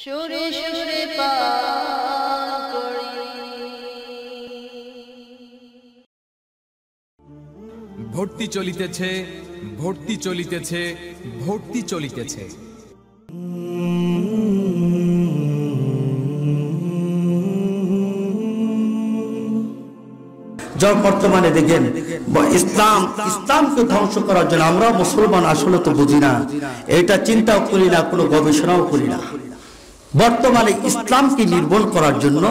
সুরে সুরে ভর্তি চলিতেছে ভর্তি চলিতেছে ভর্তি চলিতেছে। বর্তমানে দেখেন ইসলাম ইসলামকে ধ্বংস করার জন্য আমরা মুসলমান আসলে তো বুঝি না। এটা চিন্তাও করি না কোনো গবেষণাও করি না। বর্তমানে ইসলামকে নির্মূল করার জন্য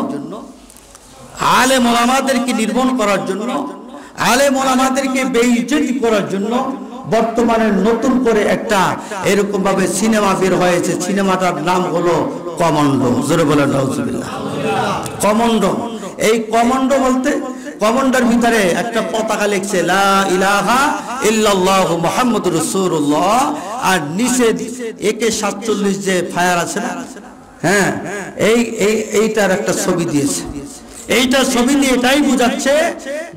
আলে মোলামাদেরকে নির্মূল করার জন্য আলে মোলামাদেরকে বেইজ্জতি করার জন্য বর্তমানে নতুন করে একটা এরকম ভাবে সিনেমা বের হয়েছে। সিনেমাটার নাম হলো কমান্ডো জোরে এই কমান্ডো বলতে, কমান্ডোর ভিতরে একটা পতাকা লিখছে, লা ইলাহা আর নিচে একে 47 যে ফায়ার আছে না হ্যাঁ এই এই, এইটার একটা ছবি দিয়েছে। এইটা ছবি দিয়ে এটাই বোঝাচ্ছে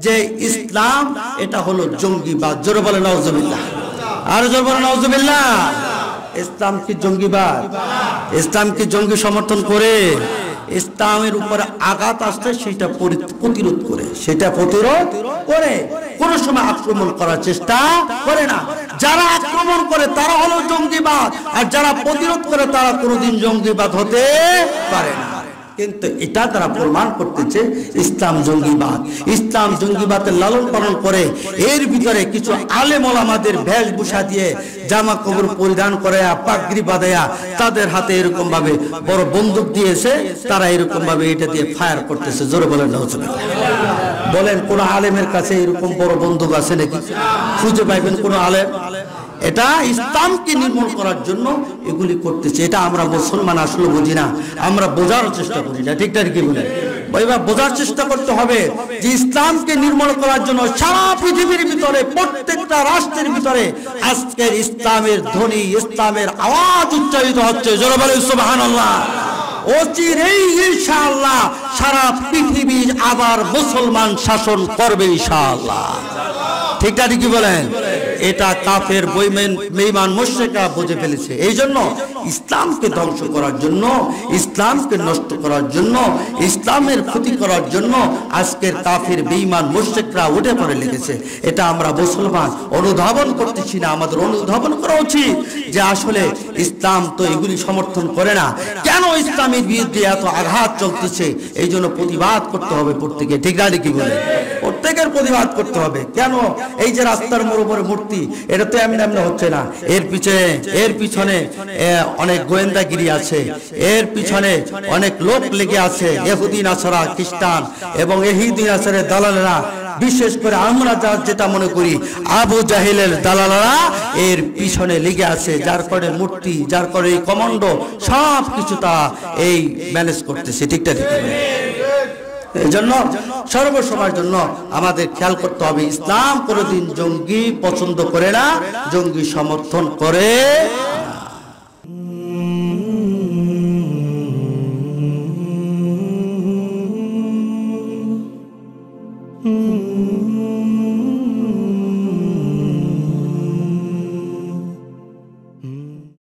যে ইসলাম এটা হলো জঙ্গিবাদ জোরে বলে নওজুবিল্লাহ আর জোরে বলে নওজুবিল্লাহ ইসলাম কি জঙ্গিবাদ ইসলাম কি জঙ্গি সমর্থন করে? ইসলামের উপরে আঘাত আসছে, সেটা প্রতিরোধ করে। সেটা প্রতিরোধ করে। কোন সময় আক্রমণ করার চেষ্টা করে না। যারা আক্রমণ করে তারা হলো জঙ্গিবাদ, আর যারা প্রতিরোধ করে তারা কোনোদিন জঙ্গিবাদ হতে পারে না। কিন্তু এটা তারা প্রমাণ করতেছে, ইসলাম জঙ্গিবাদ। ইসলাম জঙ্গিবাদের লালন পালন করে এর ভিতরে কিছু আলেম ওলামাদের বেশভূষা দিয়ে জামা কবর পরিধান করে, পাগড়ি বাঁধাইয়া তাদের হাতে এরকম ভাবে বড় বন্দুক দিয়েছে, তারা এরকম ভাবে এটা দিয়ে ফায়ার করতেছে। জোরে বলেন। বলেন, কোন আলেমের কাছে এরকম বড় বন্দুক আছে নাকি? খুঁজে পাইবেন কোন আলেম? এটা ইসলামকে নির্মূল করার জন্য এগুলি করতেছে। এটা আমরা মুসলমান আসলে বুঝি না। আমরা বোঝার চেষ্টা করি না ঠিকঠাক কি বলে? বোঝার চেষ্টা করতে হবে যে ইসলামকে নির্মূল করার জন্য সারা পৃথিবীর ভিতরে, প্রত্যেকটা রাষ্ট্রের ভিতরে আজকের ইসলামের ধ্বনি, ইসলামের আওয়াজ উচ্চারিত হচ্ছে। জোরে বলে সুবহানাল্লাহ। অচিরেই ইনশাআল্লাহ সারা পৃথিবী আবার মুসলমান শাসন করবে ইনশাআল্লাহ। ঠিকঠাক কি বলেন। এটা কাফের বইমেন মেইমান মুশরিকরা বুঝে ফেলেছে। এই জন্য ইসলামকে ধ্বংস করার জন্য, ইসলামকে নষ্ট করার জন্য, ইসলামের ক্ষতি করার জন্য আজকের কাফের, বেঈমান, মুশরিকরা উঠে পড়ে লেগেছে। এটা আমরা মুসলমান অনুধাবন করতেছি না, আমাদের অনুধাবন করা উচিত যে আসলে ইসলাম তো এগুলি সমর্থন করে না। কেন ইসলামের বিরুদ্ধে এত আঘাত চলতেছে? এই জন্য প্রতিবাদ করতে হবে প্রত্যেকে। ঠিক না কি বলে প্রত্যেকের প্রতিবাদ করতে হবে। কেন? এই যে রাস্তার মোড় উপরে মূর্তি, এটা তো এমনি এমনি হচ্ছে না। এর পিছনে এর পিছনে অনেক গোয়েন্দাগিরি আছে। এর পিছনে অনেক লোক লেগে আছে এহুদিন আসারা খ্রিস্টান এবং এহিদিন আসারের দালালেরা। বিশেষ করে আমরা যা যেটা মনে করি, আবু জাহিলের দালালরা এর পিছনে লেগে আছে। যার করে মূর্তি, যার করে এই কমান্ডো সব কিছু তা এই ম্যানেজ করতেছে। ঠিকঠাক ঠিক জন্য সর্বসময়ের জন্য আমাদের খেয়াল করতে হবে, ইসলাম কোনদিন জঙ্গি পছন্দ করে না, জঙ্গি সমর্থন করে Mm-hmm.